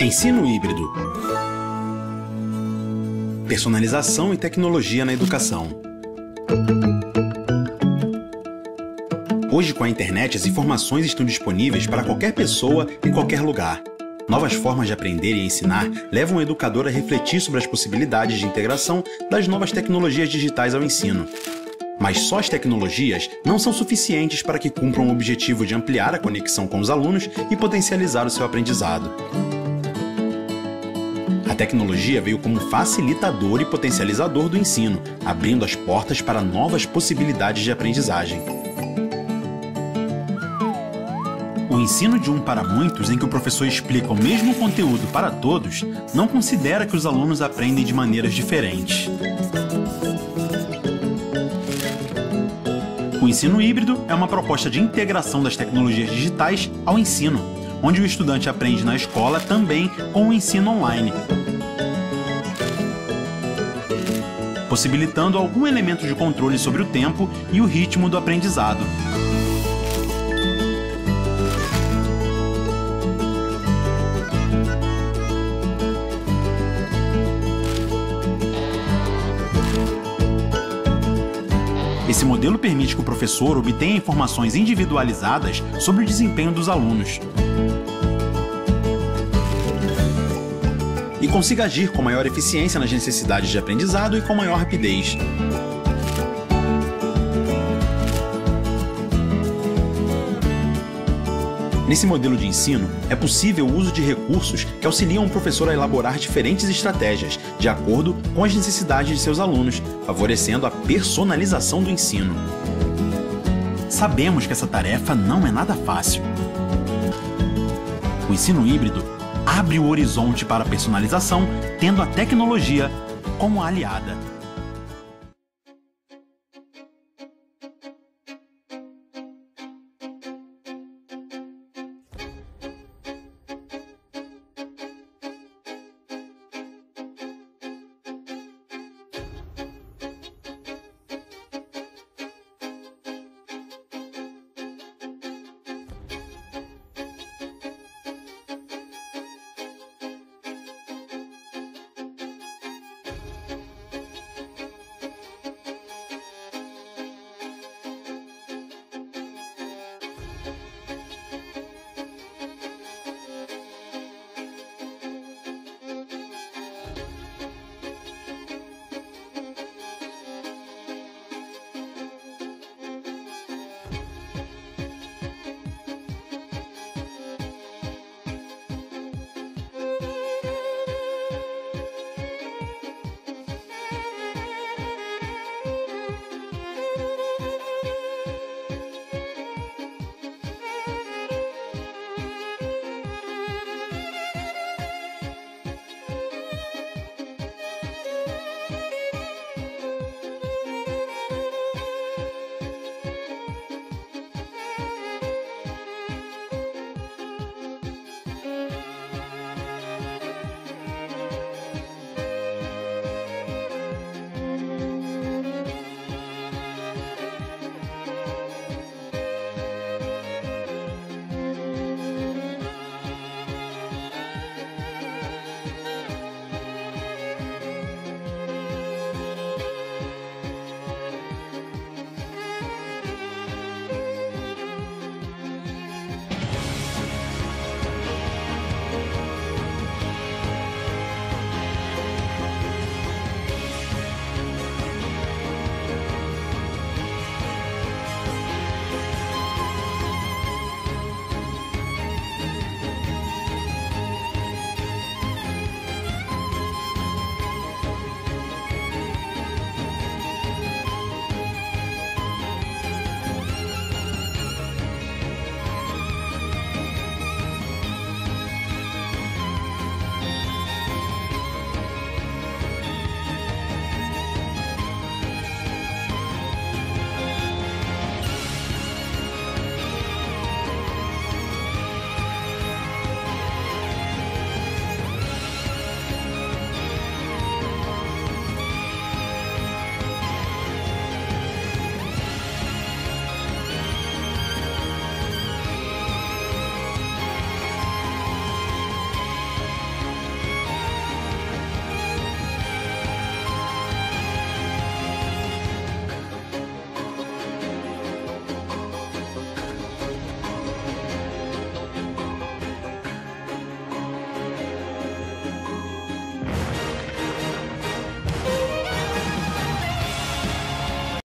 Ensino híbrido. Personalização e tecnologia na educação. Hoje, com a internet, as informações estão disponíveis para qualquer pessoa em qualquer lugar. Novas formas de aprender e ensinar levam o educador a refletir sobre as possibilidades de integração das novas tecnologias digitais ao ensino. Mas só as tecnologias não são suficientes para que cumpram o objetivo de ampliar a conexão com os alunos e potencializar o seu aprendizado. A tecnologia veio como facilitador e potencializador do ensino, abrindo as portas para novas possibilidades de aprendizagem. O ensino de um para muitos, em que o professor explica o mesmo conteúdo para todos, não considera que os alunos aprendem de maneiras diferentes. O ensino híbrido é uma proposta de integração das tecnologias digitais ao ensino, onde o estudante aprende na escola também com o ensino online, possibilitando algum elemento de controle sobre o tempo e o ritmo do aprendizado. Esse modelo permite que o professor obtenha informações individualizadas sobre o desempenho dos alunos e consiga agir com maior eficiência nas necessidades de aprendizado e com maior rapidez. Nesse modelo de ensino, é possível o uso de recursos que auxiliam o professor a elaborar diferentes estratégias, de acordo com as necessidades de seus alunos, favorecendo a personalização do ensino. Sabemos que essa tarefa não é nada fácil. O ensino híbrido abre o horizonte para a personalização, tendo a tecnologia como aliada.